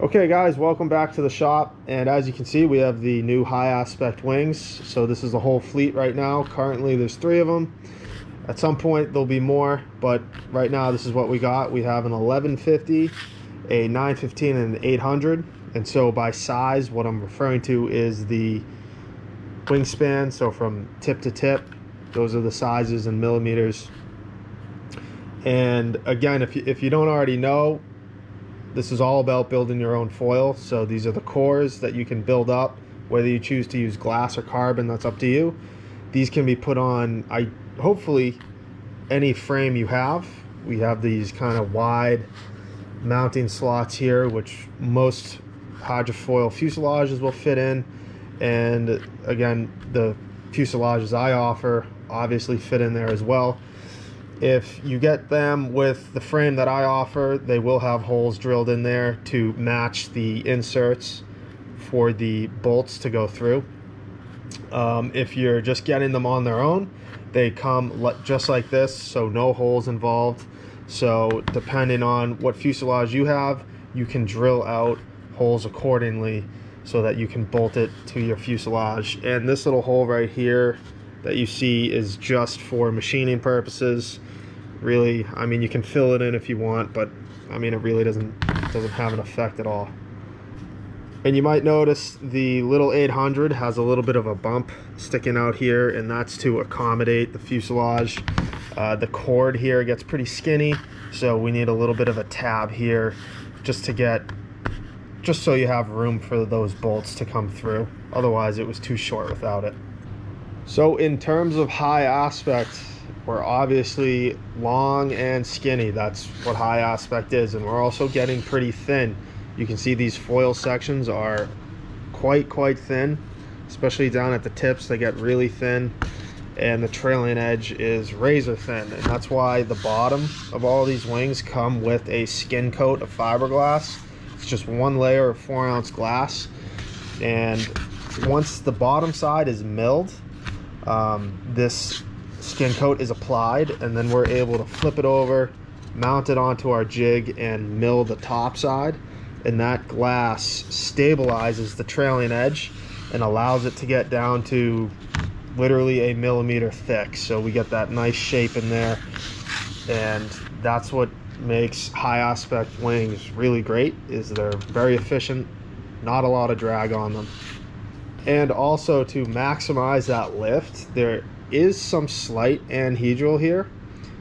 Okay guys, welcome back to the shop. And as you can see, we have the new high aspect wings. So this is the whole fleet right now. Currently there's three of them. At some point there'll be more, but right now this is what we got. We have an 1150, a 915, and an 800. And so by size, what I'm referring to is the wingspan. So from tip to tip, those are the sizes in millimeters. And again, if you, if you don't already know, this is all about building your own foil. So these are the cores that you can build up. Whether you choose to use glass or carbon, that's up to you. These can be put on, I hopefully, any frame you have. We have these kind of wide mounting slots here, which most hydrofoil fuselages will fit in. And again, the fuselages I offer obviously fit in there as well. If you get them with the frame that I offer, they will have holes drilled in there to match the inserts for the bolts to go through. Um, if you're just getting them on their own, they come just like this, so no holes involved. So depending on what fuselage you have, you can drill out holes accordingly so that you can bolt it to your fuselage. And this little hole right here that you see is just for machining purposes really i mean you can fill it in if you want but i mean it really doesn't doesn't have an effect at all. And you might notice the little 800 has a little bit of a bump sticking out here and that's to accommodate the fuselage. Uh, the chord here gets pretty skinny so we need a little bit of a tab here just to get just so you have room for those bolts to come through. Otherwise it was too short without it. So in terms of high aspect we're obviously long and skinny. That's what high aspect is. And we're also getting pretty thin. You can see these foil sections are quite, quite thin, especially down at the tips. They get really thin and the trailing edge is razor thin. And that's why the bottom of all these wings come with a skin coat of fiberglass. It's just one layer of four ounce glass. And once the bottom side is milled, um, this skin coat is applied and then we're able to flip it over mount it onto our jig and mill the top side. And that glass stabilizes the trailing edge and allows it to get down to literally a millimeter thick. So we get that nice shape in there and that's what makes high aspect wings really great is they're very efficient not a lot of drag on them. And also to maximize that lift there is some slight anhedral here.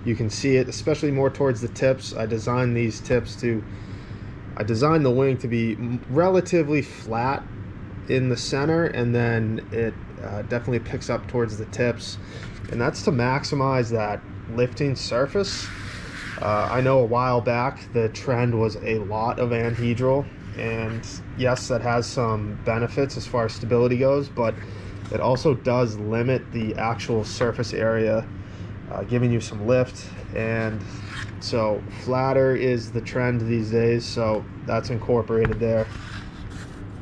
You can see it, especially more towards the tips. I designed these tips to, I designed the wing to be relatively flat in the center and then it uh, definitely picks up towards the tips. And that's to maximize that lifting surface. Uh, I know a while back the trend was a lot of anhedral and yes, that has some benefits as far as stability goes, but it also does limit the actual surface area, uh, giving you some lift. And so flatter is the trend these days, so that's incorporated there.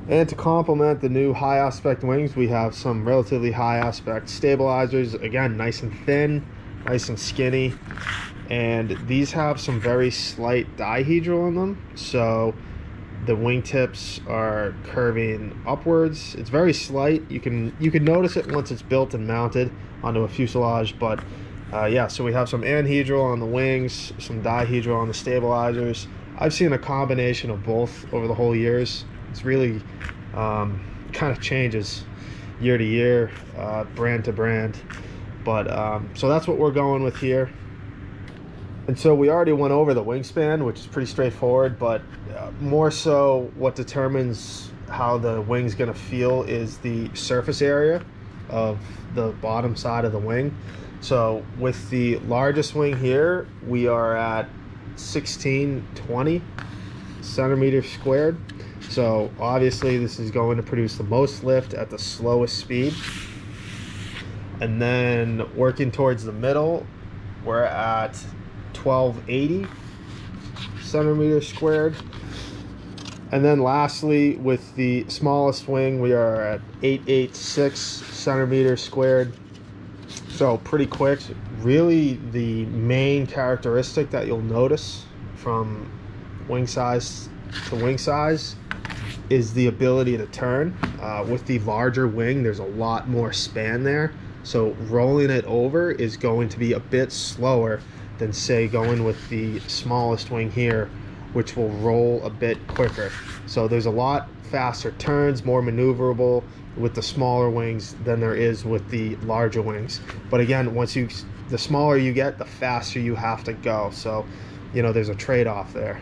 And to complement the new high aspect wings, we have some relatively high aspect stabilizers. Again, nice and thin, nice and skinny. And these have some very slight dihedral in them. So the wingtips are curving upwards. It's very slight. You can you can notice it once it's built and mounted onto a fuselage. But uh, yeah, so we have some anhedral on the wings, some dihedral on the stabilizers. I've seen a combination of both over the whole years. It's really um, kind of changes year to year, uh, brand to brand. But um, so that's what we're going with here. And so we already went over the wingspan, which is pretty straightforward, but uh, more so what determines how the wing's gonna feel is the surface area of the bottom side of the wing. So with the largest wing here, we are at 1620 centimeters squared. So obviously this is going to produce the most lift at the slowest speed. And then working towards the middle, we're at 1280 centimeters squared. And then lastly, with the smallest wing, we are at 886 centimeters squared. So pretty quick. Really the main characteristic that you'll notice from wing size to wing size is the ability to turn. Uh, with the larger wing, there's a lot more span there. So rolling it over is going to be a bit slower than say going with the smallest wing here, which will roll a bit quicker. So there's a lot faster turns, more maneuverable with the smaller wings than there is with the larger wings. But again, once you the smaller you get, the faster you have to go. So, you know, there's a trade-off there.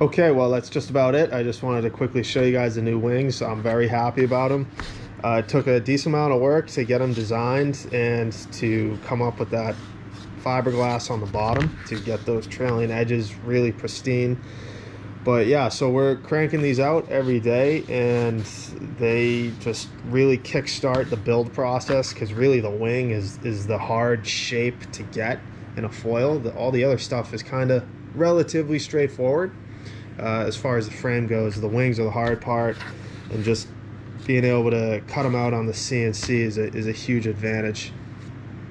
Okay, well, that's just about it. I just wanted to quickly show you guys the new wings. I'm very happy about them. Uh, it took a decent amount of work to get them designed and to come up with that fiberglass on the bottom to get those trailing edges really pristine. But yeah, so we're cranking these out every day and they just really kickstart the build process because really the wing is, is the hard shape to get in a foil. The, all the other stuff is kind of relatively straightforward uh, as far as the frame goes. The wings are the hard part, and just being able to cut them out on the CNC is a, is a huge advantage.